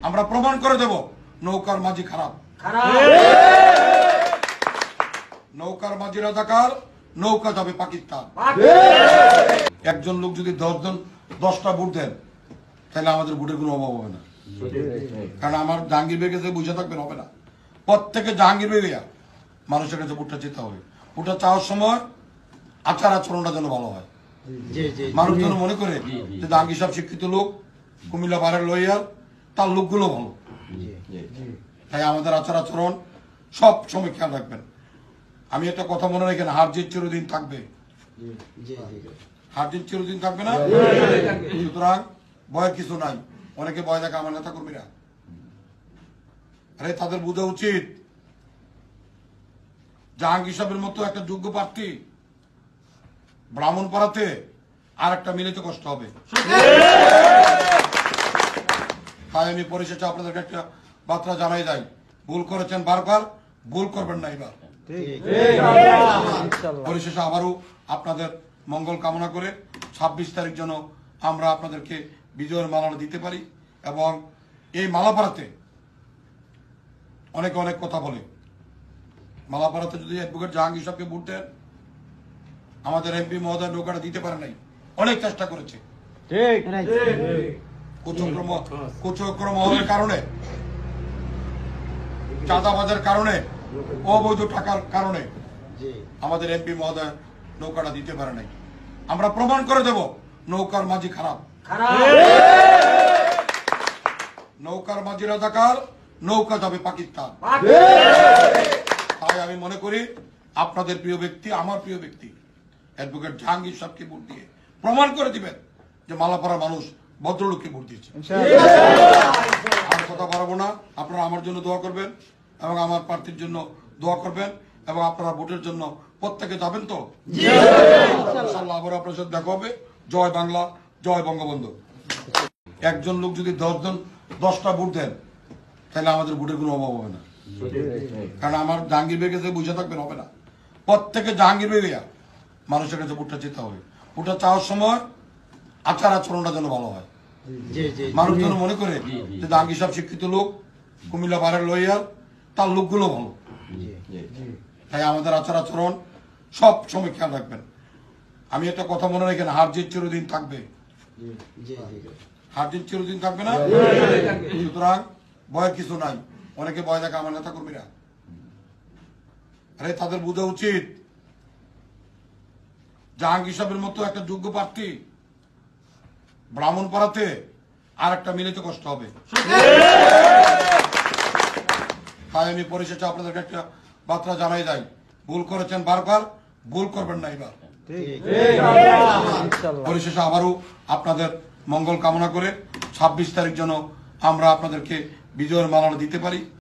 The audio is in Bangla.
আমরা প্রমাণ করে দেব নৌকার মাঝি খারাপ। নৌকার মাঝি রাজাকার নৌকা যাবে পাকিস্তান। একজন লোক যদি দশজন দশটা ভোট দেন তাহলে আমাদের ভোটের কোনো অভাব হবে না। কারণ আমার জাহাঙ্গীর বেগে যে বুঝে থাকবেন হবে না। প্রত্যেকে জাহাঙ্গীর বেগে মানুষের কাছে ভোটটা যেতে হবে। ভোটটা চাওয়ার সময় আচার আচরণটা যেন ভালো হয়। জি জি মানুষ যেন মনে করে যে জাহাঙ্গীর সব শিক্ষিত লোক কুমিল্লা বারের লইয়ার তার লোকগুলো ভালো তাই আমাদের আচার আচরণ সব সময় খেয়াল রাখবেন। আমি একটা কথা মনে রাখেন হার জিত চিরদিন থাকবে। জি জি হার জিত চিরদিন থাকবে না? সুতরাং ভয় কিছু নাই। অনেকে ভয় দেখে আমার নেতা কর্মীরা আরে তাদের বোঝা উচিত। জাহাঙ্গীর সাহেবের মতো একটা যোগ্য প্রার্থী ব্রাহ্মণ পাড়াতে আর একটা মিলিতে কষ্ট হবে। তাই আমি পরিশেষে আপনাদেরকে একটা বার্তা জানাই যাই ভুল করেছেন বারবার ভুল করবেন না এবার। পরিশেষে আবারও আপনাদের মঙ্গল কামনা করে ছাব্বিশ তারিখ যেন আমরা আপনাদেরকে বিজয়ের মালাটা দিতে পারি এবং এই মালাপাড়াতে অনেকে অনেক কথা বলে। মালাপাড়াতে যদি অ্যাডভোকেট জাহাঙ্গীর সাহেবকে ভোট দেন আমাদের এমপি মহোদয় নৌকাটা দিতে পারে নাই। অনেক চেষ্টা করেছে। কুচক্রম হওয়ার কারণে, চাঁদাবাজের কারণে, অবৈধ টাকার কারণে আমাদের এমপি মহোদয় নৌকাটা দিতে পারে নাই। আমরা প্রমাণ করে দেব, নৌকার মাঝি খারাপ। নৌকার মাঝি রাজাকার, নৌকা যাবে পাকিস্তান। তাই আমি মনে করি, আপনাদের প্রিয় ব্যক্তি, আমার প্রিয় ব্যক্তি, অ্যাডভোকেট জাহাঙ্গীর সাহেবকে ভোট দিয়ে প্রমাণ করে দিবেন যে মালাপাড়া মানুষ ভদ্রলোককে ভোট দিয়েছে আর কথা বাড়াবো না। আপনারা আমার জন্য দোয়া করবেন এবং আমার প্রার্থীর জন্য দোয়া করবেন এবং আপনারা ভোটের জন্য প্রত্যেকে যাবেন তো? আবার আপনার সাথে দেখা হবে। জয় বাংলা জয় বঙ্গবন্ধু। একজন লোক যদি দশজন দশটা ভোট দেন তাহলে আমাদের ভোটের কোনো অভাব হবে না। কারণ আমার জাহাঙ্গীর বেগে যে বুঝে থাকবেন হবে না। প্রত্যেকে জাহাঙ্গীর বেগে মানুষের কাছে ভোটটা যেতে হবে ভোটটা চাওয়ার সময় আচার আচরণটা যেন ভালো হয়। মানুষ যেন মনে করে যে জাহাঙ্গীর সব শিক্ষিত লোক কুমিল্লা লইয়ার তার লোকগুলো ভালো। তাই আমাদের আচার আচরণ সব সময় খেয়াল রাখবেন। আমি একটা কথা মনে রাখেন হার জিত চিরদিন থাকবে। হার জিত চিরদিন থাকবে না? সুতরাং ভয় কিছু নাই। অনেকে ভয় দেখে আমার নেতা কর্মীরা আরে তাদের বোঝা উচিত। জাহাঙ্গীর সাহেবের মতো একটা যোগ্য প্রার্থী ব্রাহ্মণ পাড়াতে আর একটা মিলিতে কষ্ট হবে। তাই আমি পরিশেষে আপনাদেরকে একটা বার্তা জানাই যাই। ভুল করেছেন বারবার, ভুল করবেন না এবার। পরিশেষে আবারও আপনাদের মঙ্গল কামনা করে ছাব্বিশ তারিখ যেন আমরা আপনাদেরকে বিজয়ের মালাটা দিতে পারি।